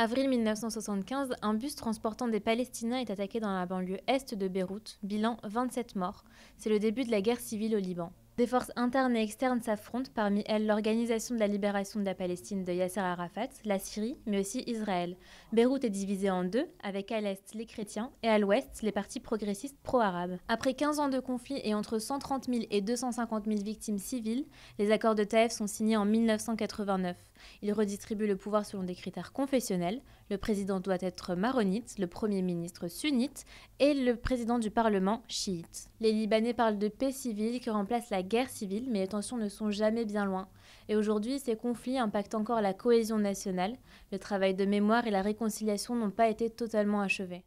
Avril 1975, un bus transportant des Palestiniens est attaqué dans la banlieue est de Beyrouth, bilan 27 morts. C'est le début de la guerre civile au Liban. Des forces internes et externes s'affrontent, parmi elles l'Organisation de la libération de la Palestine de Yasser Arafat, la Syrie, mais aussi Israël. Beyrouth est divisée en deux, avec à l'est les chrétiens et à l'ouest les partis progressistes pro-arabes. Après 15 ans de conflit et entre 130 000 et 250 000 victimes civiles, les accords de Taïf sont signés en 1989. Ils redistribuent le pouvoir selon des critères confessionnels. Le président doit être maronite, le premier ministre sunnite et le président du parlement chiite. Les Libanais parlent de paix civile qui remplace la guerre civile, mais les tensions ne sont jamais bien loin. Et aujourd'hui, ces conflits impactent encore la cohésion nationale. Le travail de mémoire et la réconciliation n'ont pas été totalement achevés.